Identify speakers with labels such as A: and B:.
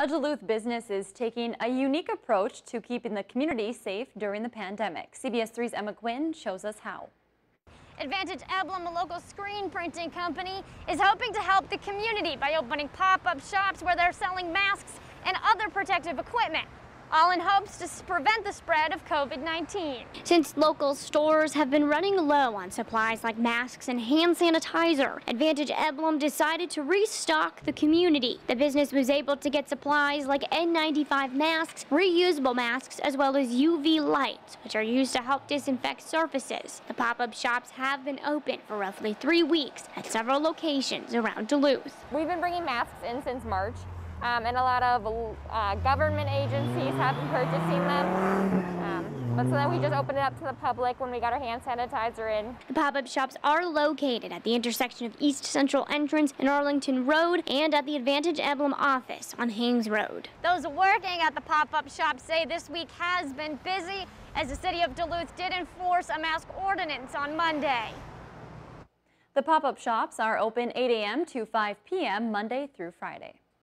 A: A Duluth business is taking a unique approach to keeping the community safe during the pandemic. CBS 3's Emma Quinn shows us how.
B: Advantage Emblem, a local screen printing company, is hoping to help the community by opening pop-up shops where they're selling masks and other protective equipment all in hopes to prevent the spread of COVID-19. Since local stores have been running low on supplies like masks and hand sanitizer, Advantage Emblem decided to restock the community. The business was able to get supplies like N95 masks, reusable masks, as well as UV lights, which are used to help disinfect surfaces. The pop-up shops have been open for roughly three weeks at several locations around Duluth.
C: We've been bringing masks in since March um, and a lot of uh, government agencies have been purchasing them. Um, but so then we just opened it up to the public when we got our hand sanitizer in.
B: The pop-up shops are located at the intersection of East Central Entrance and Arlington Road and at the Advantage Emblem office on Haines Road. Those working at the pop-up shops say this week has been busy as the city of Duluth did enforce a mask ordinance on Monday.
A: The pop-up shops are open 8 a.m. to 5 p.m. Monday through Friday.